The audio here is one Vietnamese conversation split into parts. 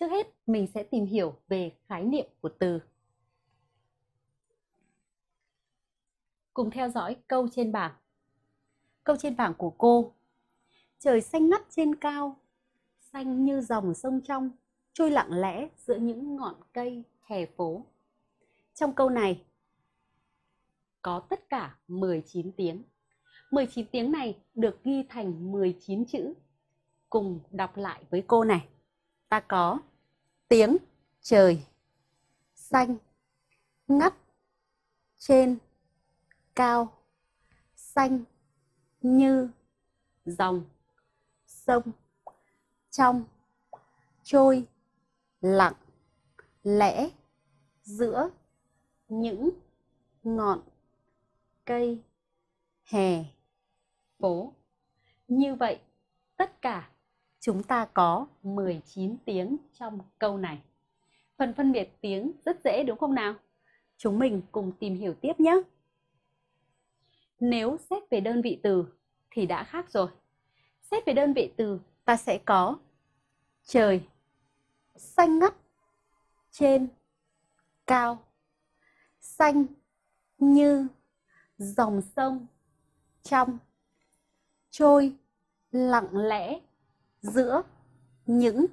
Trước hết, mình sẽ tìm hiểu về khái niệm của từ. Cùng theo dõi câu trên bảng. Câu trên bảng của cô. Trời xanh ngắt trên cao, xanh như dòng sông trong, trôi lặng lẽ giữa những ngọn cây hè phố. Trong câu này có tất cả 19 tiếng. 19 tiếng này được ghi thành 19 chữ. Cùng đọc lại với cô này. Ta có. Tiếng, trời. Xanh, ngắt. Trên, cao. Xanh, như. Dòng, sông. Trong, trôi. Lặng, lẽ. Giữa, những. Ngọn, cây. Hè, phố. Như vậy, tất cả chúng ta có 19 tiếng trong câu này. Phần phân biệt tiếng rất dễ, đúng không nào? Chúng mình cùng tìm hiểu tiếp nhé. Nếu xét về đơn vị từ thì đã khác rồi. Xét về đơn vị từ, ta sẽ có trời xanh ngắt, trên cao, xanh như dòng sông, trong trôi lặng lẽ giữa những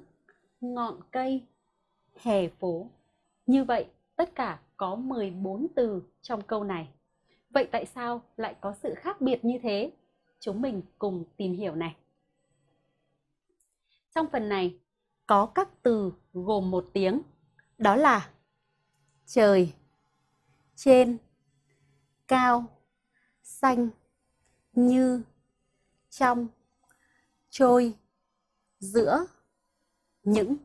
ngọn cây hè phố. Như vậy, tất cả có 14 từ trong câu này. Vậy tại sao lại có sự khác biệt như thế? Chúng mình cùng tìm hiểu này. Trong phần này có các từ gồm một tiếng, đó là trời, trên, cao, xanh, như, trong, trôi, giữa, những